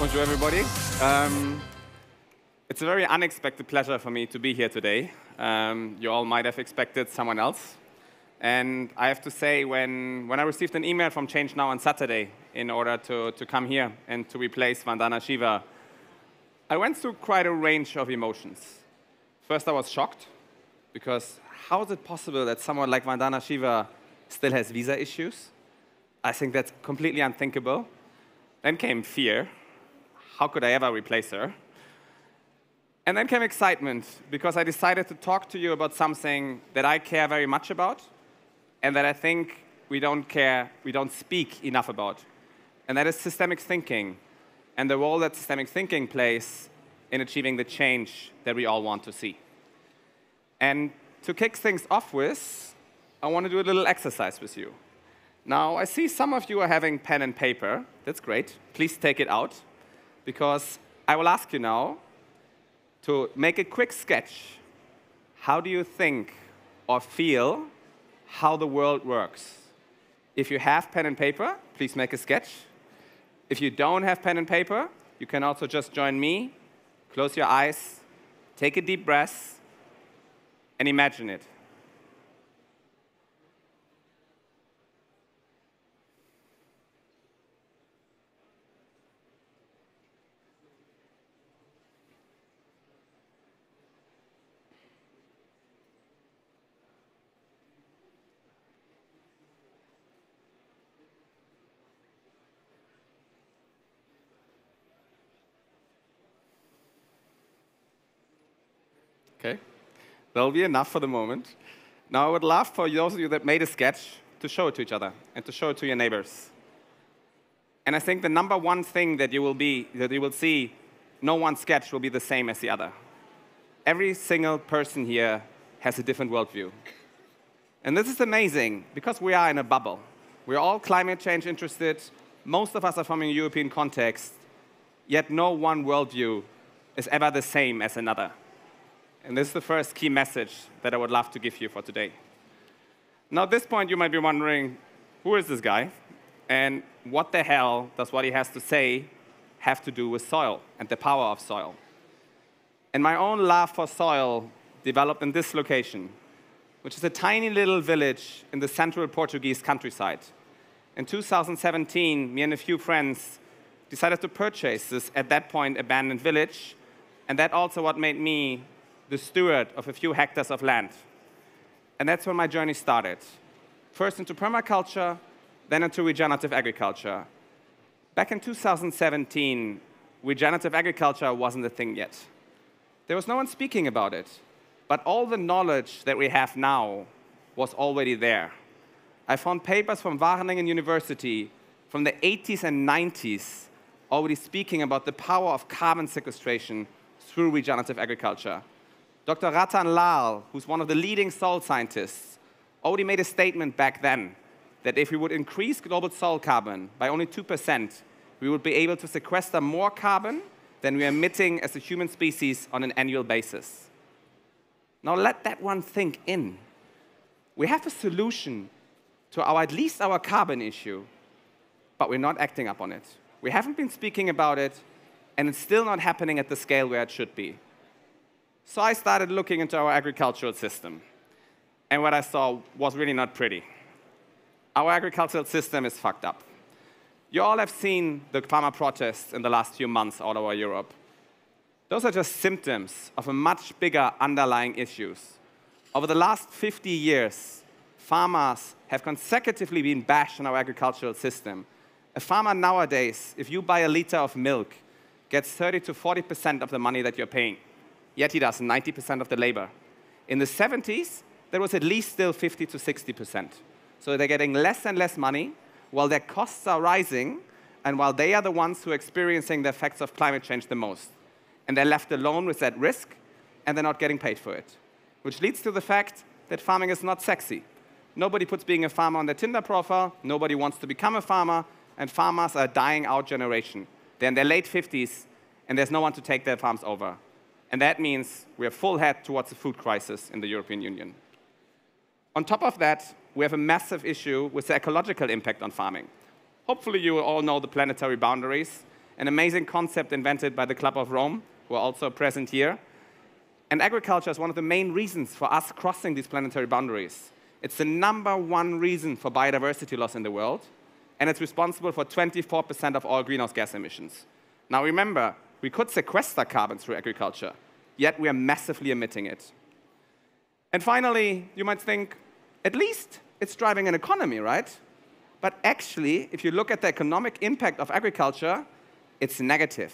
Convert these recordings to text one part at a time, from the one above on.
Bonjour, everybody. Um, it's a very unexpected pleasure for me to be here today. Um, you all might have expected someone else. And I have to say, when, when I received an email from Change Now on Saturday in order to, to come here and to replace Vandana Shiva, I went through quite a range of emotions. First, I was shocked, because how is it possible that someone like Vandana Shiva still has visa issues? I think that's completely unthinkable. Then came fear. How could I ever replace her? And then came excitement, because I decided to talk to you about something that I care very much about, and that I think we don't care, we don't speak enough about. And that is systemic thinking, and the role that systemic thinking plays in achieving the change that we all want to see. And to kick things off with, I want to do a little exercise with you. Now, I see some of you are having pen and paper. That's great. Please take it out, because I will ask you now to make a quick sketch. How do you think or feel how the world works? If you have pen and paper, please make a sketch. If you don't have pen and paper, you can also just join me, close your eyes, take a deep breath, and imagine it. Okay? That'll be enough for the moment. Now, I would love for those of you that made a sketch to show it to each other and to show it to your neighbors. And I think the number one thing that you will be that you will see, no one sketch will be the same as the other. Every single person here has a different worldview. And this is amazing because we are in a bubble. We're all climate change interested. Most of us are from a European context, yet no one worldview is ever the same as another. And this is the first key message that I would love to give you for today. Now, at this point, you might be wondering who is this guy? And what the hell does what he has to say have to do with soil and the power of soil? And my own love for soil developed in this location, which is a tiny little village in the central Portuguese countryside. In 2017, me and a few friends decided to purchase this, at that point, abandoned village. And that also what made me the steward of a few hectares of land. And that's when my journey started. First into permaculture, then into regenerative agriculture. Back in 2017, regenerative agriculture wasn't a thing yet. There was no one speaking about it. But all the knowledge that we have now was already there. I found papers from Wageningen University from the 80s and 90s already speaking about the power of carbon sequestration through regenerative agriculture. Dr. Rattan Lal, who's one of the leading soil scientists, already made a statement back then that if we would increase global soil carbon by only 2%, we would be able to sequester more carbon than we are emitting as a human species on an annual basis. Now let that one think in. We have a solution to our, at least our carbon issue, but we're not acting upon it. We haven't been speaking about it, and it's still not happening at the scale where it should be. So I started looking into our agricultural system. And what I saw was really not pretty. Our agricultural system is fucked up. You all have seen the farmer protests in the last few months all over Europe. Those are just symptoms of a much bigger underlying issues. Over the last 50 years, farmers have consecutively been bashed in our agricultural system. A farmer nowadays, if you buy a liter of milk, gets 30 to 40% of the money that you're paying yet he does 90% of the labor. In the 70s, there was at least still 50 to 60%. So they're getting less and less money while their costs are rising and while they are the ones who are experiencing the effects of climate change the most. And they're left alone with that risk and they're not getting paid for it. Which leads to the fact that farming is not sexy. Nobody puts being a farmer on their Tinder profile, nobody wants to become a farmer, and farmers are a dying out generation. They're in their late 50s and there's no one to take their farms over. And that means we are full head towards a food crisis in the European Union. On top of that, we have a massive issue with the ecological impact on farming. Hopefully, you all know the planetary boundaries, an amazing concept invented by the Club of Rome, who are also present here. And agriculture is one of the main reasons for us crossing these planetary boundaries. It's the number one reason for biodiversity loss in the world, and it's responsible for 24% of all greenhouse gas emissions. Now remember, we could sequester carbon through agriculture, yet we are massively emitting it. And finally, you might think, at least it's driving an economy, right? But actually, if you look at the economic impact of agriculture, it's negative.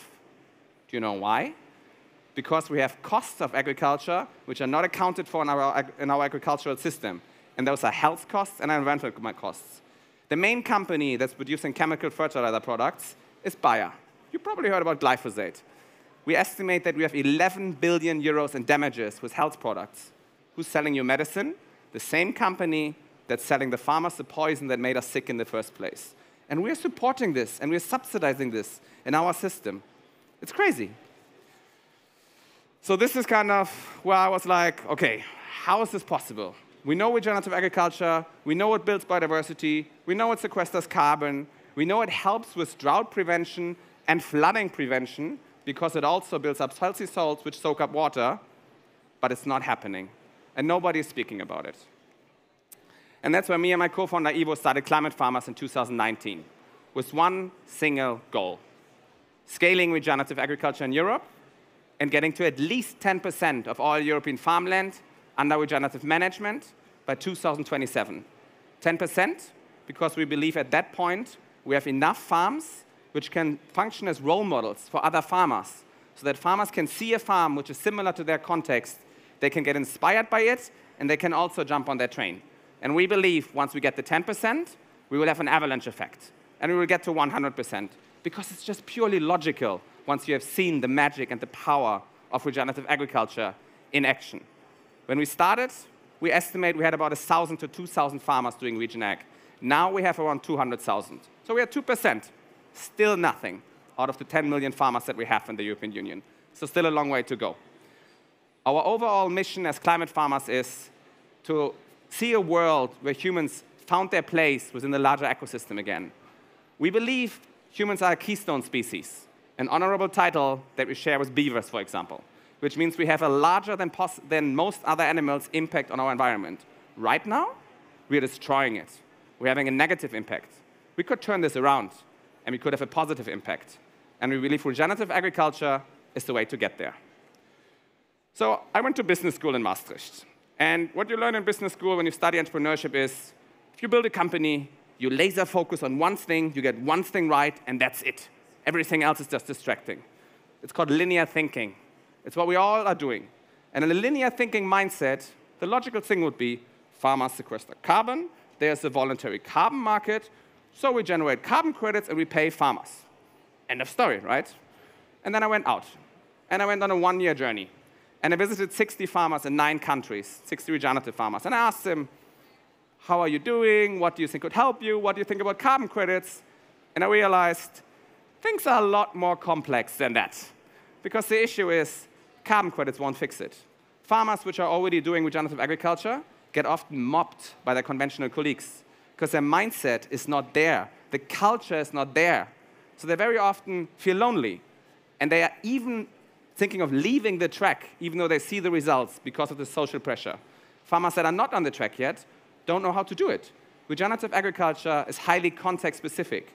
Do you know why? Because we have costs of agriculture which are not accounted for in our, in our agricultural system. And those are health costs and environmental costs. The main company that's producing chemical fertilizer products is Bayer. You probably heard about glyphosate. We estimate that we have 11 billion euros in damages with health products. Who's selling you medicine? The same company that's selling the farmers the poison that made us sick in the first place. And we're supporting this and we're subsidizing this in our system. It's crazy. So, this is kind of where I was like, okay, how is this possible? We know regenerative agriculture, we know it builds biodiversity, we know it sequesters carbon, we know it helps with drought prevention and flooding prevention because it also builds up healthy salts which soak up water, but it's not happening. And nobody is speaking about it. And that's where me and my co-founder Ivo started Climate Farmers in 2019 with one single goal, scaling regenerative agriculture in Europe and getting to at least 10% of all European farmland under regenerative management by 2027. 10% because we believe at that point we have enough farms which can function as role models for other farmers so that farmers can see a farm which is similar to their context, they can get inspired by it, and they can also jump on their train. And we believe once we get to 10%, we will have an avalanche effect. And we will get to 100% because it's just purely logical once you have seen the magic and the power of regenerative agriculture in action. When we started, we estimate we had about 1,000 to 2,000 farmers doing regen ag. Now we have around 200,000. So we are 2%, still nothing out of the 10 million farmers that we have in the European Union. So still a long way to go. Our overall mission as climate farmers is to see a world where humans found their place within the larger ecosystem again. We believe humans are a keystone species, an honorable title that we share with beavers, for example, which means we have a larger than, than most other animals impact on our environment. Right now, we are destroying it. We're having a negative impact. We could turn this around, and we could have a positive impact. And we believe regenerative agriculture is the way to get there. So I went to business school in Maastricht. And what you learn in business school when you study entrepreneurship is if you build a company, you laser focus on one thing, you get one thing right, and that's it. Everything else is just distracting. It's called linear thinking. It's what we all are doing. And in a linear thinking mindset, the logical thing would be farmers sequester carbon, there's a voluntary carbon market, so we generate carbon credits and we pay farmers. End of story, right? And then I went out. And I went on a one year journey. And I visited 60 farmers in nine countries, 60 regenerative farmers. And I asked them, How are you doing? What do you think could help you? What do you think about carbon credits? And I realized things are a lot more complex than that. Because the issue is carbon credits won't fix it. Farmers which are already doing regenerative agriculture get often mobbed by their conventional colleagues because their mindset is not there. The culture is not there. So they very often feel lonely. And they are even thinking of leaving the track, even though they see the results because of the social pressure. Farmers that are not on the track yet don't know how to do it. Regenerative agriculture is highly context specific.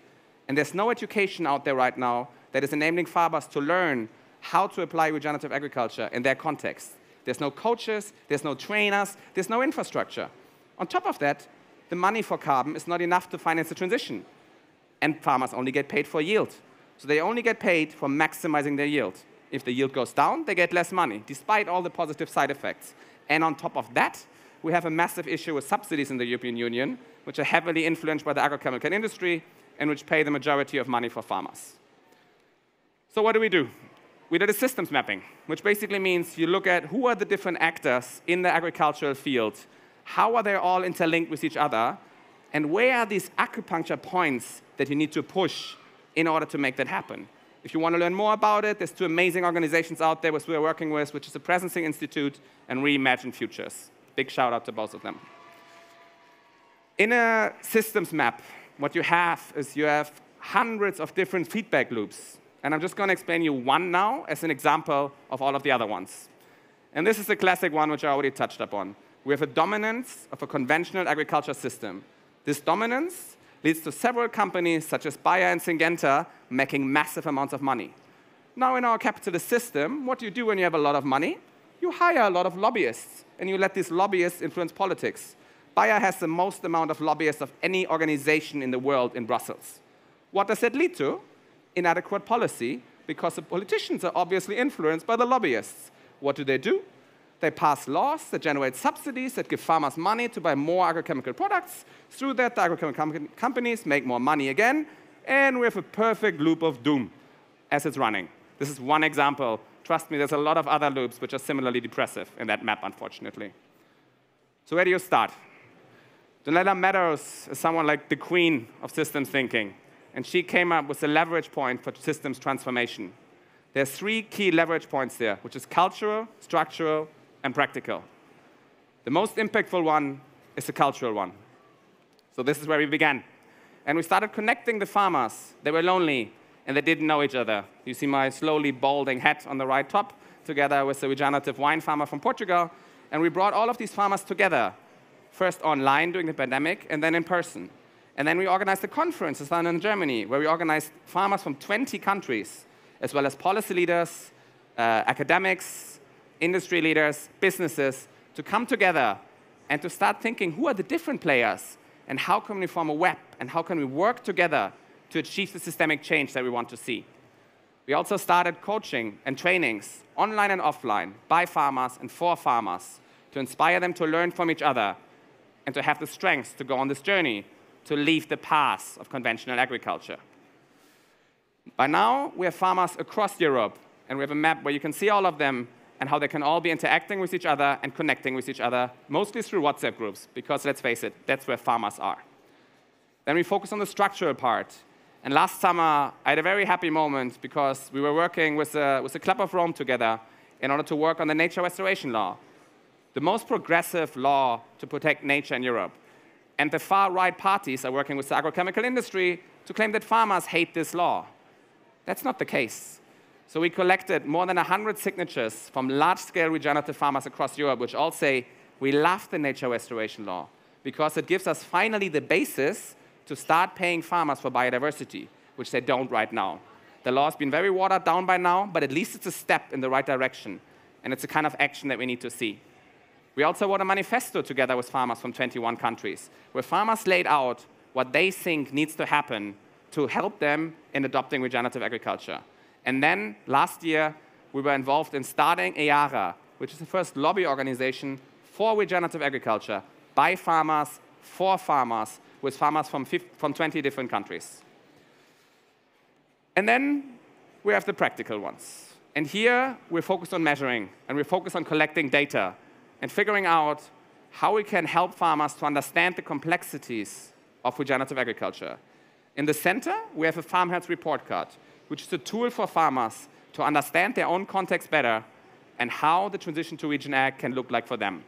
And there's no education out there right now that is enabling farmers to learn how to apply regenerative agriculture in their context. There's no coaches, there's no trainers, there's no infrastructure. On top of that, the money for carbon is not enough to finance the transition. And farmers only get paid for yield. So they only get paid for maximizing their yield. If the yield goes down, they get less money, despite all the positive side effects. And on top of that, we have a massive issue with subsidies in the European Union, which are heavily influenced by the agrochemical industry and which pay the majority of money for farmers. So what do we do? We did a systems mapping, which basically means you look at who are the different actors in the agricultural field, how are they all interlinked with each other, and where are these acupuncture points that you need to push in order to make that happen. If you want to learn more about it, there's two amazing organizations out there which we're working with, which is the Presencing Institute and Reimagine Futures. Big shout out to both of them. In a systems map, what you have is you have hundreds of different feedback loops And I'm just going to explain you one now as an example of all of the other ones. And this is a classic one which I already touched upon. We have a dominance of a conventional agriculture system. This dominance leads to several companies such as Bayer and Syngenta making massive amounts of money. Now, in our capitalist system, what do you do when you have a lot of money? You hire a lot of lobbyists, and you let these lobbyists influence politics. Bayer has the most amount of lobbyists of any organization in the world in Brussels. What does that lead to? Inadequate policy, because the politicians are obviously influenced by the lobbyists. What do they do? They pass laws that generate subsidies that give farmers money to buy more agrochemical products. Through that, the agrochemical com companies make more money again, and we have a perfect loop of doom as it's running. This is one example. Trust me, there's a lot of other loops which are similarly depressive in that map, unfortunately. So where do you start? Donella Meadows is someone like the queen of systems thinking, and she came up with a leverage point for systems transformation. There are three key leverage points there, which is cultural, structural, and practical. The most impactful one is the cultural one. So this is where we began. And we started connecting the farmers. They were lonely, and they didn't know each other. You see my slowly balding hat on the right top, together with the regenerative wine farmer from Portugal. And we brought all of these farmers together, first online during the pandemic, and then in person. And then we organized a conference in Germany, where we organized farmers from 20 countries, as well as policy leaders, uh, academics, industry leaders, businesses, to come together and to start thinking who are the different players and how can we form a web and how can we work together to achieve the systemic change that we want to see. We also started coaching and trainings, online and offline, by farmers and for farmers, to inspire them to learn from each other and to have the strength to go on this journey to leave the path of conventional agriculture. By now, we have farmers across Europe, and we have a map where you can see all of them and how they can all be interacting with each other and connecting with each other, mostly through WhatsApp groups, because let's face it, that's where farmers are. Then we focus on the structural part. And last summer, I had a very happy moment because we were working with the, with Club of Rome together in order to work on the nature restoration law, the most progressive law to protect nature in Europe. And the far right parties are working with the agrochemical industry to claim that farmers hate this law. That's not the case. So we collected more than 100 signatures from large-scale regenerative farmers across Europe, which all say, we love the nature restoration law because it gives us finally the basis to start paying farmers for biodiversity, which they don't right now. The law has been very watered down by now, but at least it's a step in the right direction, and it's a kind of action that we need to see. We also wrote a manifesto together with farmers from 21 countries, where farmers laid out what they think needs to happen to help them in adopting regenerative agriculture. And then last year, we were involved in starting EARA, which is the first lobby organization for regenerative agriculture by farmers, for farmers, with farmers from, 50, from 20 different countries. And then we have the practical ones. And here we're focused on measuring and we're focused on collecting data and figuring out how we can help farmers to understand the complexities of regenerative agriculture. In the center, we have a farm health report card, which is a tool for farmers to understand their own context better and how the transition to regen ag can look like for them.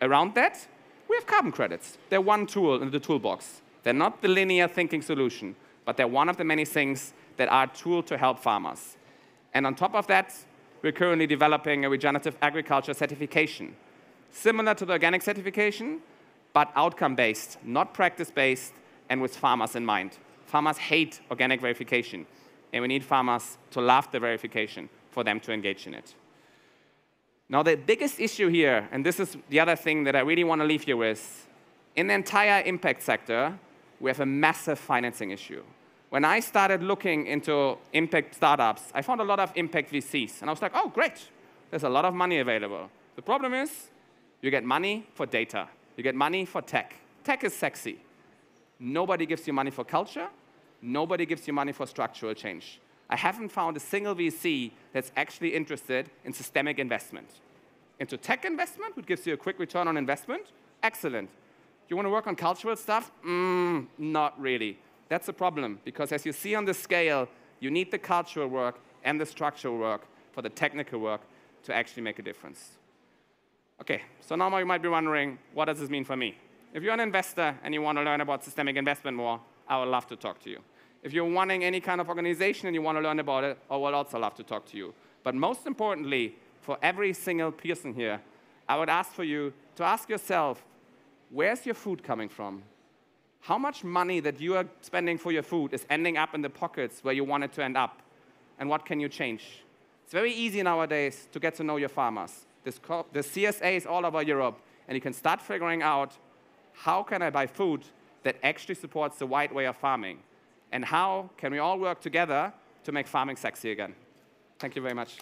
Around that, we have carbon credits. They're one tool in the toolbox. They're not the linear thinking solution, but they're one of the many things that are a tool to help farmers. And on top of that, we're currently developing a regenerative agriculture certification, similar to the organic certification, but outcome-based, not practice-based, and with farmers in mind. Farmers hate organic verification and we need farmers to love the verification for them to engage in it. Now, the biggest issue here, and this is the other thing that I really want to leave you with, in the entire impact sector, we have a massive financing issue. When I started looking into impact startups, I found a lot of impact VCs, and I was like, oh, great, there's a lot of money available. The problem is, you get money for data, you get money for tech. Tech is sexy. Nobody gives you money for culture, nobody gives you money for structural change. I haven't found a single VC that's actually interested in systemic investment. Into tech investment, which gives you a quick return on investment, excellent. You want to work on cultural stuff? Mm, not really. That's a problem, because as you see on the scale, you need the cultural work and the structural work for the technical work to actually make a difference. Okay, so now you might be wondering, what does this mean for me? If you're an investor and you want to learn about systemic investment more, I would love to talk to you. If you're wanting any kind of organization and you want to learn about it, I would also love to talk to you. But most importantly, for every single person here, I would ask for you to ask yourself, where's your food coming from? How much money that you are spending for your food is ending up in the pockets where you want it to end up? And what can you change? It's very easy nowadays to get to know your farmers. This the CSA is all over Europe, and you can start figuring out how can I buy food that actually supports the white way of farming? And how can we all work together to make farming sexy again? Thank you very much.